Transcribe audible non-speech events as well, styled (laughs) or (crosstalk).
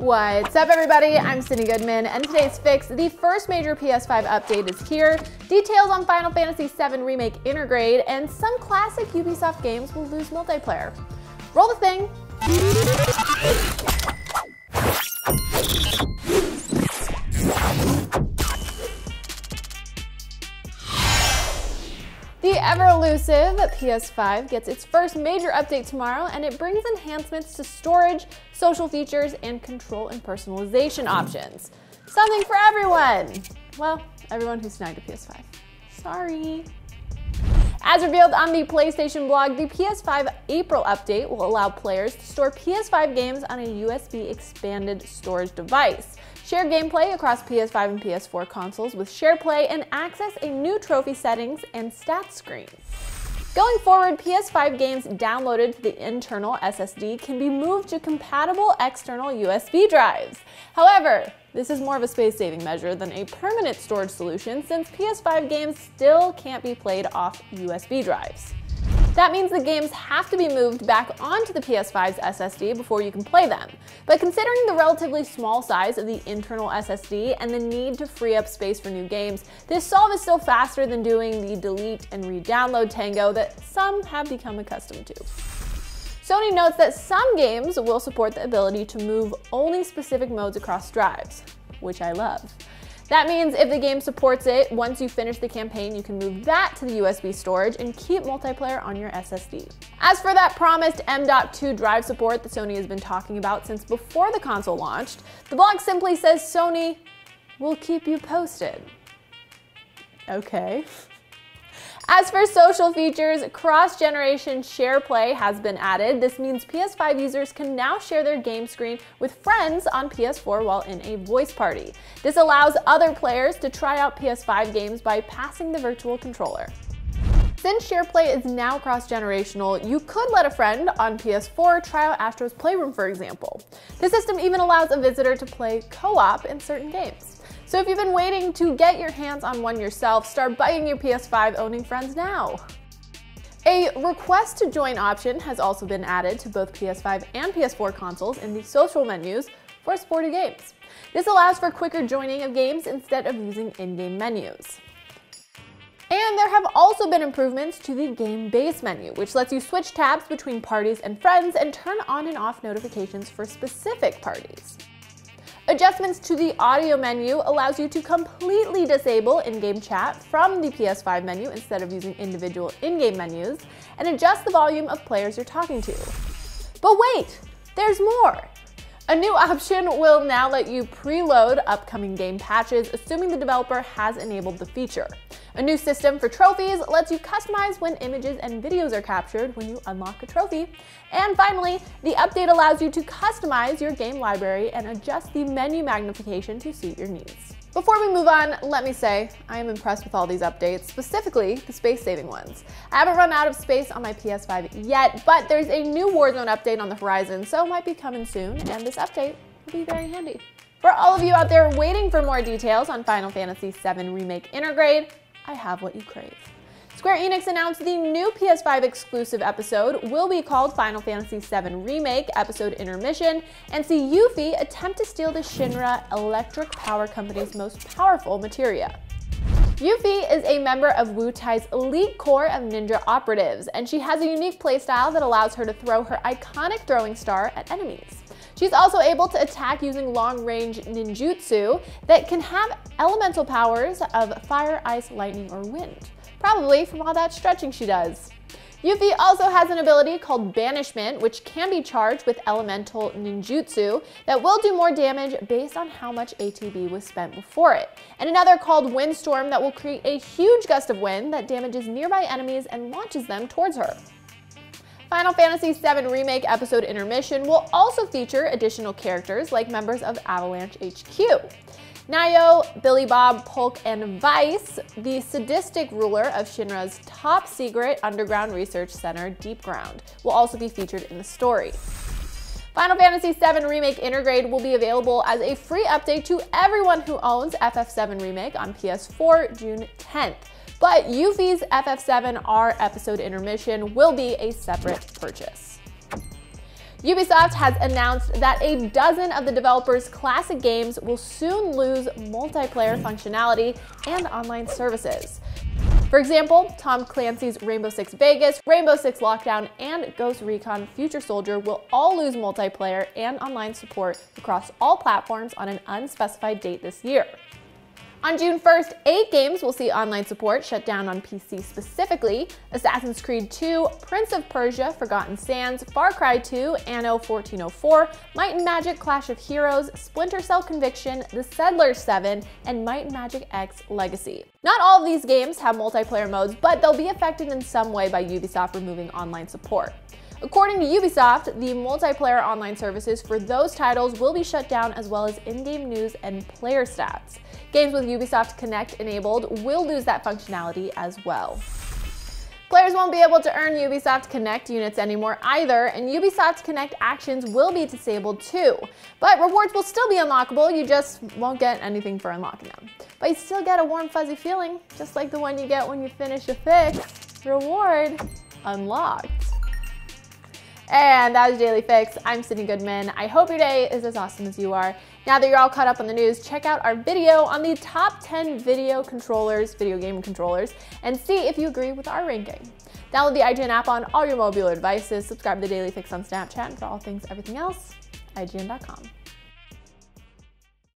What's up everybody, I'm Sydnee Goodman, and today's fix, the first major PS5 update is here. Details on Final Fantasy VII Remake Intergrade, and some classic Ubisoft games will lose multiplayer. Roll the thing. Ever-elusive PS5 gets its first major update tomorrow, and it brings enhancements to storage, social features, and control and personalization options. Something for everyone! Well, everyone who snagged a PS5. Sorry. As revealed on the PlayStation blog, the PS5 April update will allow players to store PS5 games on a USB expanded storage device. Share gameplay across PS5 and PS4 consoles with SharePlay and access a new trophy settings and stats screen. Going forward, PS5 games downloaded to the internal SSD can be moved to compatible external USB drives. However, this is more of a space-saving measure than a permanent storage solution since PS5 games still can't be played off USB drives. That means the games have to be moved back onto the PS5's SSD before you can play them. But considering the relatively small size of the internal SSD and the need to free up space for new games, this solve is still faster than doing the delete and re-download tango that some have become accustomed to. Sony notes that some games will support the ability to move only specific modes across drives, which I love. That means if the game supports it, once you finish the campaign, you can move that to the USB storage and keep multiplayer on your SSD. As for that promised M.2 drive support that Sony has been talking about since before the console launched, the blog simply says Sony will keep you posted. Okay. (laughs) As for social features, cross-generation share play has been added. This means PS5 users can now share their game screen with friends on PS4 while in a voice party. This allows other players to try out PS5 games by passing the virtual controller. Since SharePlay is now cross-generational, you could let a friend on PS4 try out Astro's Playroom, for example. The system even allows a visitor to play co-op in certain games. So if you've been waiting to get your hands on one yourself, start bugging your PS5 owning friends now. A request to join option has also been added to both PS5 and PS4 consoles in the social menus for sporty games. This allows for quicker joining of games instead of using in-game menus. And there have also been improvements to the game base menu, which lets you switch tabs between parties and friends and turn on and off notifications for specific parties. Adjustments to the audio menu allows you to completely disable in-game chat from the PS5 menu instead of using individual in-game menus, and adjust the volume of players you're talking to. But wait, there's more! A new option will now let you preload upcoming game patches, assuming the developer has enabled the feature. A new system for trophies lets you customize when images and videos are captured when you unlock a trophy. And finally, the update allows you to customize your game library and adjust the menu magnification to suit your needs. Before we move on, let me say, I am impressed with all these updates, specifically the space-saving ones. I haven't run out of space on my PS5 yet, but there's a new Warzone update on the horizon, so it might be coming soon, and this update will be very handy. For all of you out there waiting for more details on Final Fantasy VII Remake Intergrade, I have what you crave. Square Enix announced the new PS5 exclusive episode will be called Final Fantasy VII Remake Episode Intermission and see Yuffie attempt to steal the Shinra Electric Power Company's most powerful materia. Yuffie is a member of Wutai's elite corps of ninja operatives, and she has a unique playstyle that allows her to throw her iconic throwing star at enemies. She's also able to attack using long-range ninjutsu that can have elemental powers of fire, ice, lightning, or wind, probably from all that stretching she does. Yuffie also has an ability called Banishment, which can be charged with elemental ninjutsu that will do more damage based on how much ATB was spent before it. And another called Windstorm that will create a huge gust of wind that damages nearby enemies and launches them towards her. Final Fantasy VII Remake episode Intermission will also feature additional characters like members of Avalanche HQ. Nayo, Billy Bob, Polk, and Weiss, the sadistic ruler of Shinra's top secret underground research center, Deepground, will also be featured in the story. Final Fantasy VII Remake Intergrade will be available as a free update to everyone who owns FF7 Remake on PS4 June 10th. But Yuffie's FF7R episode intermission will be a separate purchase. Ubisoft has announced that a dozen of the developer's classic games will soon lose multiplayer functionality and online services. For example, Tom Clancy's Rainbow Six Vegas, Rainbow Six Lockdown, and Ghost Recon Future Soldier will all lose multiplayer and online support across all platforms on an unspecified date this year. On June 1st, eight games will see online support shut down on PC specifically Assassin's Creed 2, Prince of Persia, Forgotten Sands, Far Cry 2, Anno 1404, Might and Magic Clash of Heroes, Splinter Cell Conviction, The Settlers 7, and Might and Magic X Legacy. Not all of these games have multiplayer modes, but they'll be affected in some way by Ubisoft removing online support. According to Ubisoft, the multiplayer online services for those titles will be shut down as well as in-game news and player stats. Games with Ubisoft Connect enabled will lose that functionality as well. Players won't be able to earn Ubisoft Connect units anymore either, and Ubisoft Connect actions will be disabled too. But rewards will still be unlockable, you just won't get anything for unlocking them. But you still get a warm fuzzy feeling, just like the one you get when you finish a fix. Reward unlocked. And that was Daily Fix. I'm Sydnee Goodman. I hope your day is as awesome as you are. Now that you're all caught up on the news, check out our video on the top 10 video controllers, video game controllers, and see if you agree with our ranking. Download the IGN app on all your mobile devices, subscribe to the Daily Fix on Snapchat, and for all things everything else, IGN.com.